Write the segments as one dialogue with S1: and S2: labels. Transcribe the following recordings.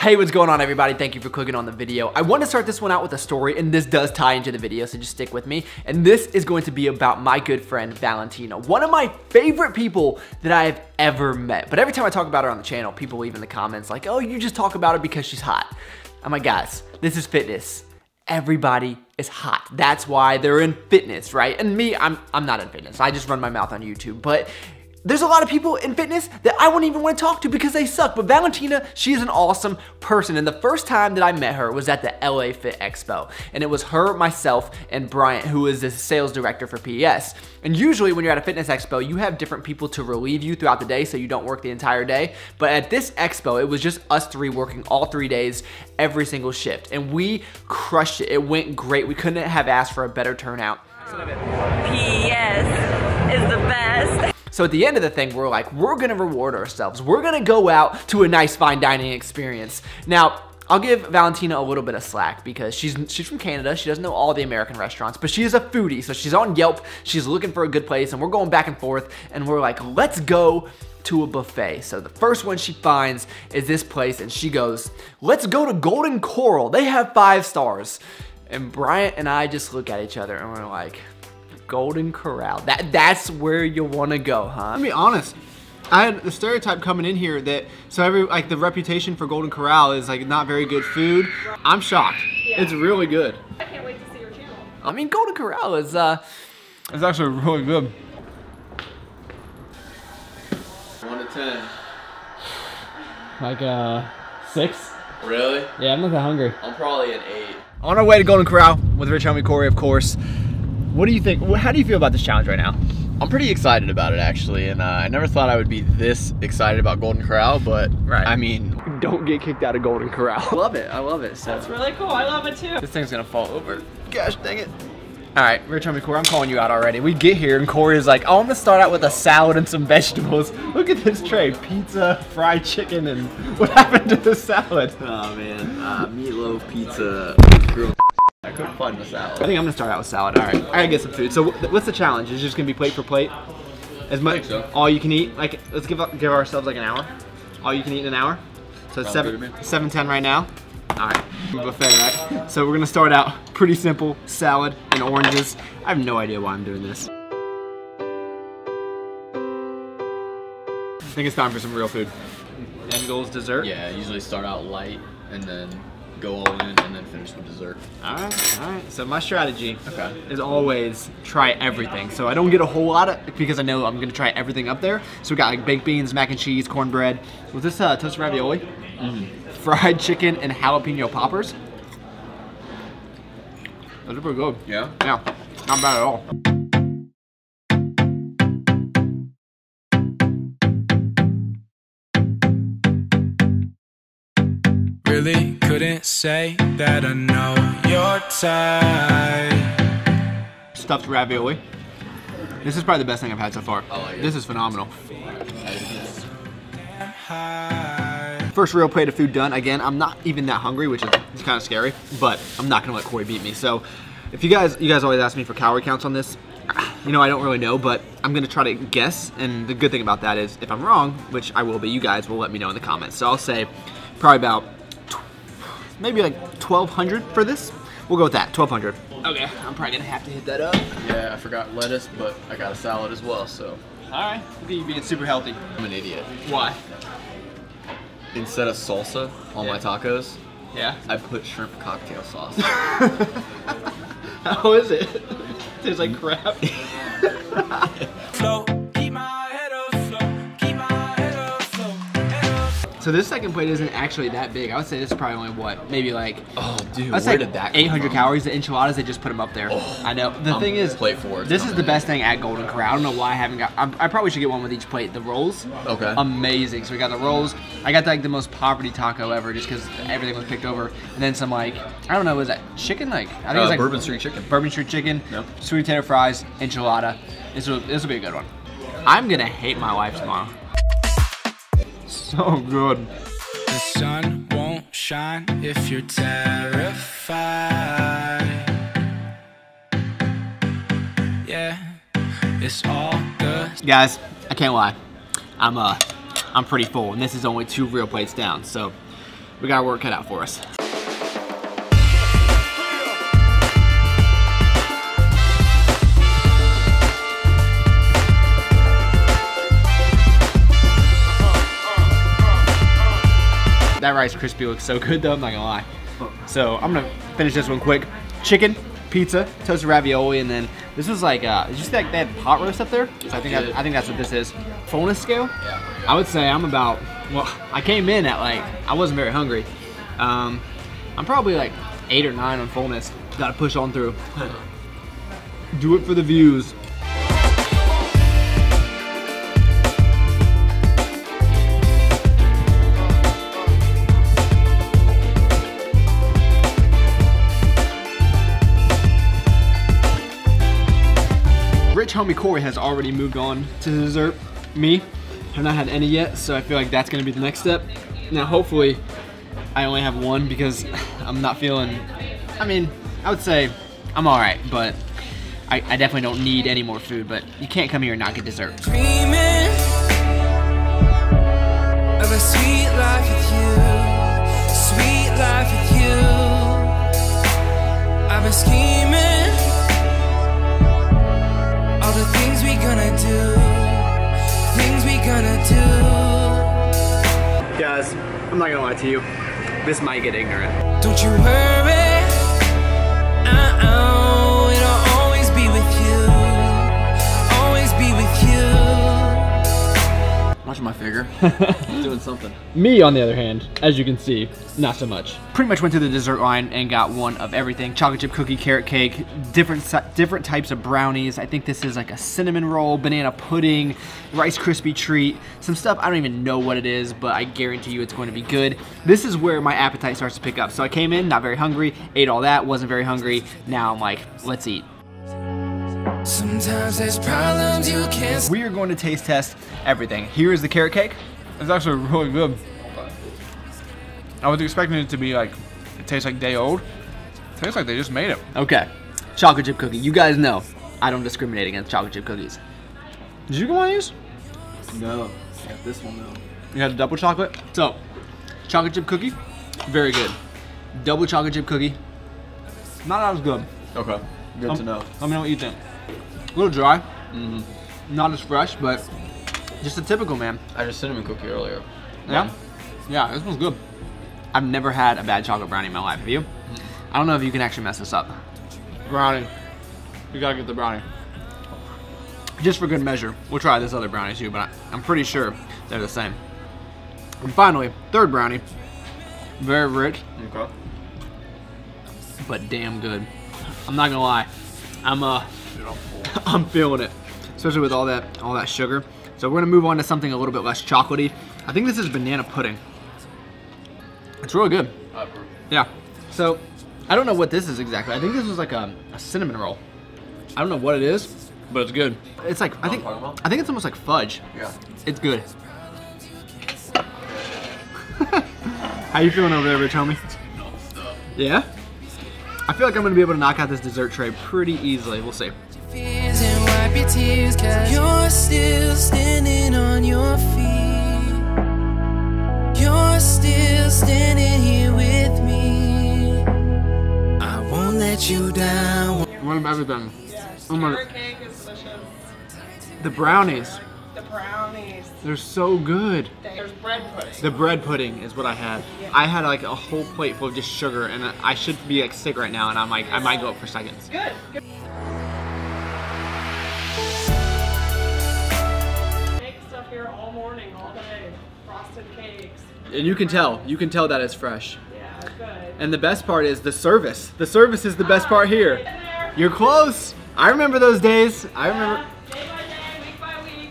S1: Hey, what's going on everybody? Thank you for clicking on the video. I want to start this one out with a story and this does tie into the video, so just stick with me. And this is going to be about my good friend, Valentina. One of my favorite people that I have ever met. But every time I talk about her on the channel, people leave in the comments like, oh, you just talk about her because she's hot. I'm like, guys, this is fitness. Everybody is hot. That's why they're in fitness, right? And me, I'm, I'm not in fitness. I just run my mouth on YouTube. But there's a lot of people in fitness that I wouldn't even want to talk to because they suck. But Valentina, she's an awesome person. And the first time that I met her was at the LA Fit Expo. And it was her, myself, and Bryant, who is the sales director for PES. And usually when you're at a fitness expo, you have different people to relieve you throughout the day so you don't work the entire day. But at this expo, it was just us three working all three days, every single shift. And we crushed it. It went great. We couldn't have asked for a better turnout.
S2: PES is the best.
S1: So at the end of the thing, we're like, we're gonna reward ourselves. We're gonna go out to a nice fine dining experience. Now, I'll give Valentina a little bit of slack because she's she's from Canada. She doesn't know all the American restaurants, but she is a foodie. So she's on Yelp. She's looking for a good place, and we're going back and forth. And we're like, let's go to a buffet. So the first one she finds is this place, and she goes, let's go to Golden Corral. They have five stars. And Bryant and I just look at each other, and we're like, Golden Corral. That that's where you want to go, huh?
S3: Let me be honest. I had the stereotype coming in here that so every like the reputation for Golden Corral is like not very good food. I'm shocked. Yeah. It's really good.
S2: I can't wait to see your channel.
S1: I mean, Golden Corral is uh,
S3: it's actually really good.
S4: One to ten.
S3: Like uh, six.
S4: Really?
S3: Yeah, I'm not that hungry.
S4: I'm probably an eight.
S3: On our way to Golden Corral with Rich Homie Corey, of course. What do you think? How do you feel about this challenge right now?
S4: I'm pretty excited about it actually, and uh, I never thought I would be this excited about Golden Corral, but right. I mean,
S3: don't get kicked out of Golden Corral.
S1: I love it. I love it.
S2: So. That's really cool. I love it too.
S1: This thing's gonna fall over. Gosh dang it. All right, Rich Homie Corey, I'm calling you out already. We get here and Corey is like, oh, I'm gonna start out with a salad and some vegetables. Look at this tray, pizza, fried chicken, and what happened to the salad?
S4: Oh man, uh, meatloaf, pizza, grilled I couldn't find the salad.
S1: I think I'm gonna start out with salad. All right, I gotta get some food. So what's the challenge? Is it just gonna be plate for plate? As much, so. all you can eat. Like, let's give give ourselves like an hour. All you can eat in an hour. So it's seven seven ten right now. All right, buffet, right? So we're gonna start out pretty simple, salad and oranges. I have no idea why I'm doing this. I think it's time for some real food. End goals dessert?
S4: Yeah, usually start out light and then go all in and then finish with dessert.
S1: All right, all right. So my strategy okay. is always try everything. So I don't get a whole lot of, because I know I'm gonna try everything up there. So we got like baked beans, mac and cheese, cornbread. Was this uh, toasted ravioli? Mm -hmm. Fried chicken and jalapeno poppers. Those are pretty good.
S4: Yeah?
S1: Yeah, not bad at all.
S5: Couldn't say that I know your type.
S1: Stuffed ravioli. This is probably the best thing I've had so far.
S4: Oh, like
S1: this is phenomenal. First real plate of food done. Again, I'm not even that hungry, which is kind of scary, but I'm not gonna let Corey beat me. So if you guys, you guys always ask me for calorie counts on this. You know, I don't really know, but I'm gonna try to guess. And the good thing about that is if I'm wrong, which I will be, you guys will let me know in the comments. So I'll say probably about maybe like 1200 for this. We'll go with that, 1200. Okay, I'm probably gonna have to hit that up.
S4: Yeah, I forgot lettuce, but I got a salad as well, so.
S1: All right, look at you being super healthy.
S4: I'm an idiot.
S1: Why?
S4: Instead of salsa on yeah. my tacos,
S1: yeah,
S4: I put shrimp cocktail sauce.
S1: How is it? Tastes like crap. So this second plate isn't actually that big. I would say this is probably only what, maybe like
S4: oh dude,
S1: where say did that 800 calories. The enchiladas they just put them up there. Oh, I know. The
S4: I'm
S1: thing is,
S4: plate four.
S1: This is the best thing at Golden Corral. I don't know why I haven't got. I'm, i probably should get one with each plate. The rolls,
S4: okay,
S1: amazing. So we got the rolls. I got like the most poverty taco ever, just because everything was picked over, and then some like I don't know, was that chicken? Like I think
S4: uh,
S1: it was like
S4: bourbon street chicken.
S1: Bourbon street chicken. Yep. Sweet potato fries, enchilada. This will this will be a good one. I'm gonna hate my wife tomorrow. So good. The sun won't shine if you're terrified. Yeah, it's all good. Guys, I can't lie. I'm uh I'm pretty full and this is only two real plates down. So we got our work cut out for us. That Rice Krispie looks so good though, I'm not gonna lie. So I'm gonna finish this one quick. Chicken, pizza, toasted ravioli, and then this was like, uh, did you see that they had pot roast up there? So I think that, I think that's what this is. Fullness scale?
S4: Yeah.
S1: I would say I'm about, well, I came in at like, I wasn't very hungry. Um, I'm probably like eight or nine on fullness. Gotta push on through. Do it for the views. Homie Corey has already moved on to dessert. Me, have not had any yet, so I feel like that's gonna be the next step. Now, hopefully, I only have one because I'm not feeling. I mean, I would say I'm all right, but I, I definitely don't need any more food. But you can't come here and not get dessert.
S5: Dreaming of a sweet life with you, sweet life with you. I've been scheming gonna do.
S1: Guys, I'm not gonna lie to you. This might get ignorant.
S5: Don't you worry,
S4: Watch my figure. doing something.
S1: Me, on the other hand, as you can see, not so much. Pretty much went through the dessert line and got one of everything. Chocolate chip cookie, carrot cake, different different types of brownies. I think this is like a cinnamon roll, banana pudding, Rice Krispie treat, some stuff I don't even know what it is, but I guarantee you it's going to be good. This is where my appetite starts to pick up. So I came in, not very hungry, ate all that, wasn't very hungry. Now I'm like, let's eat.
S5: Sometimes there's problems you can't
S1: We are going to taste test everything. Here is the carrot cake. It's actually really good. I was expecting it to be like, it tastes like day old. It tastes like they just made it. Okay, chocolate chip cookie. You guys know I don't discriminate against chocolate chip cookies. Did you get one of these?
S4: No. Got this one though.
S1: You had a double chocolate? So, chocolate chip cookie, very good. Double chocolate chip cookie, not as good.
S4: Okay. Good
S1: Um,
S4: to know.
S1: Let me know what you think. A little dry, not as fresh, but just a typical man.
S4: I had a cinnamon cookie earlier.
S1: Yeah? Yeah, this one's good. I've never had a bad chocolate brownie in my life. Have you? I don't know if you can actually mess this up. Brownie. You gotta get the brownie. Just for good measure. We'll try this other brownie too, but I, I'm pretty sure they're the same. And finally, third brownie. Very rich,
S4: Okay.
S1: but damn good. I'm not gonna lie. I'm uh I'm feeling it. Especially with all that all that sugar. So we're gonna move on to something a little bit less chocolatey. I think this is banana pudding. It's really good. Yeah. So I don't know what this is exactly. I think this is like a, a cinnamon roll. I don't know what it is, but it's good. It's like I think? I think it's almost like fudge.
S4: Yeah.
S1: It's good. How you feeling over there, Rich homie? Yeah? I feel like I'm gonna be able to knock out this dessert tray pretty easily. We'll see.
S5: fears and wipe your tears cause you're still standing on your feet you're still standing here with me I won't let you down
S1: One of everything. Oh my,
S2: Carrot cake is delicious.
S1: the brownies.
S2: Brownies.
S1: They're so good.
S2: There's bread pudding.
S1: The bread pudding is what I had. I had like a whole plate full of just sugar, and I should be like sick right now, and I'm like, I might go up for seconds.
S2: Good. Good. Make stuff here all morning, all day. Frosted cakes.
S1: And you can tell, you can tell that it's fresh.
S2: Yeah, good.
S1: And the best part is the service. The service is the best ah, part here. You're close. I remember those days. I remember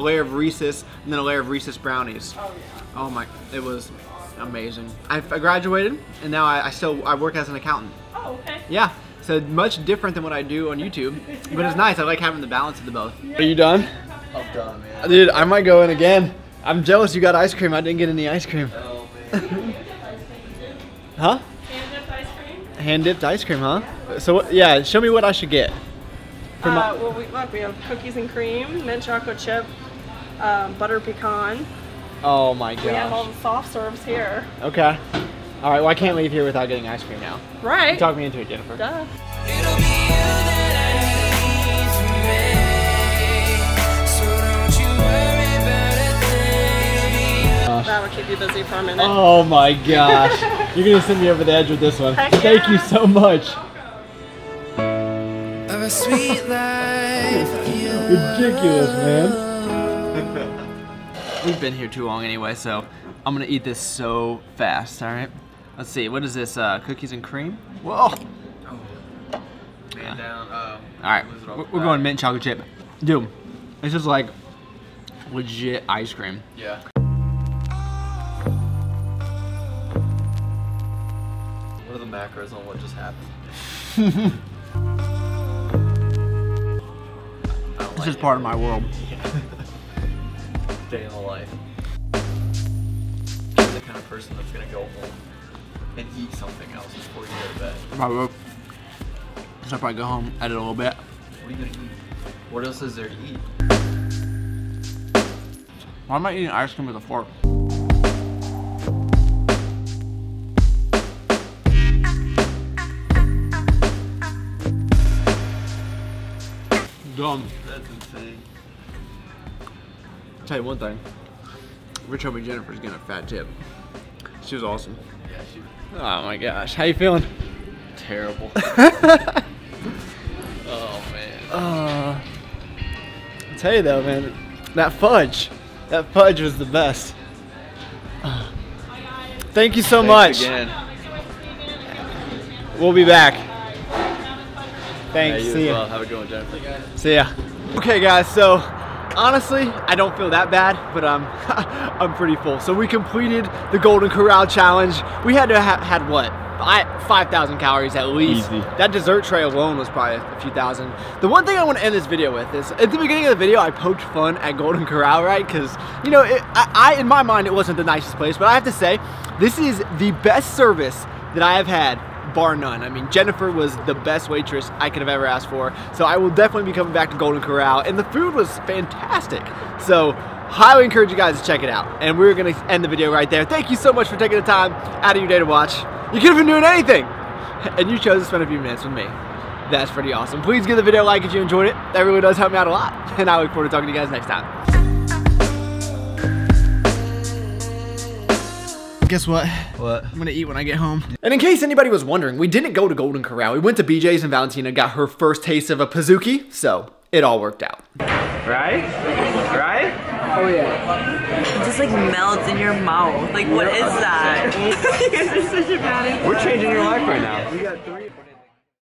S1: a layer of Reese's and then a layer of Reese's brownies.
S2: Oh yeah.
S1: Oh my, it was amazing. I, I graduated, and now I, I still I work as an accountant.
S2: Oh, okay.
S1: Yeah, so much different than what I do on YouTube, but it's nice. I like having the balance of the both. Are you done?
S4: I'm done, man.
S1: Dude, I might go in again. I'm jealous you got ice cream. I didn't get any ice cream.
S4: Oh, man.
S1: Huh?
S2: Hand dipped ice cream.
S1: Hand dipped ice cream, huh? So what, yeah, show me what I should get. For my-
S2: Uh, well, we, look, we have cookies and cream, mint chocolate chip, um, butter pecan.
S1: oh my gosh.
S2: We have all the soft serves here.
S1: Okay. All right, well I can't leave here without getting ice cream now.
S2: Right.
S1: Talk me into it, Jennifer.
S2: Duh.
S5: It'll be you that I need me. So don't you worry about a thing.
S2: That would keep you busy for a minute.
S1: Oh my gosh. You're gonna send me over the edge with this one.
S2: Heck
S1: Thank you so much.
S5: Of a sweet life.
S1: Ridiculous, man. We've been here too long anyway, so I'm gonna eat this so fast, alright? Let's see, what is this? Uh, cookies and cream? Whoa!
S4: Man down. Uh,
S1: Alright,
S4: lose it all
S1: we're, we're going mint chocolate chip. Dude, this is like legit ice cream.
S4: Yeah. What are the macros on what just happened?
S1: This
S4: like
S1: is
S4: it.
S1: part of my world.
S4: Day in the life. I'm the kind of person that's gonna go home and eat something else before you go to bed.
S1: Probably. So I'll probably go home, edit a little bit.
S4: What are you gonna eat? What else is there to eat?
S1: Why am I eating ice cream with a fork? Dumb.
S4: That's insane.
S1: I'll tell you one thing. Rich homie Jennifer's getting a fat tip. She was awesome.
S4: Yeah, she
S1: Oh my gosh. How you feeling?
S4: terrible. oh man.
S1: Uh, I'll tell you though, man, that fudge, that fudge was the best. Thank you so
S4: Thanks
S1: much.
S4: again.
S1: We'll be back.
S4: Yeah,
S1: Thanks.
S4: you
S1: See
S4: as
S1: ya.
S4: well. Have a good one, Jennifer.
S1: See ya. Okay, guys. So honestly, I don't feel that bad, but I'm um, I'm pretty full. So we completed the Golden Corral challenge. We had to have had what? Five 5,000 calories at least.
S4: Easy.
S1: That dessert tray alone was probably a few thousand. The one thing I want to end this video with is at the beginning of the video, I poked fun at Golden Corral, right? Because, you know, it, I, I, in my mind, it wasn't the nicest place, but I have to say, this is the best service that I have had bar none. I mean, Jennifer was the best waitress I could have ever asked for. So I will definitely be coming back to Golden Corral, and the food was fantastic. So highly encourage you guys to check it out. And we're gonna end the video right there. Thank you so much for taking the time out of your day to watch. You could have been doing anything, and you chose to spend a few minutes with me. That's pretty awesome. Please give the video a like if you enjoyed it. That really does help me out a lot. And I look forward to talking to you guys next time. Guess what?
S4: What?
S1: I'm gonna eat when I get home. And in case anybody was wondering, we didn't go to Golden Corral. We went to BJ's and Valentina got her first taste of a Pizookie, so it all worked out.
S4: Right? Right? Oh yeah.
S6: It just like melts in your mouth. Like, what is that? you guys are such a bad
S4: We're changing your life right now.
S1: We got three.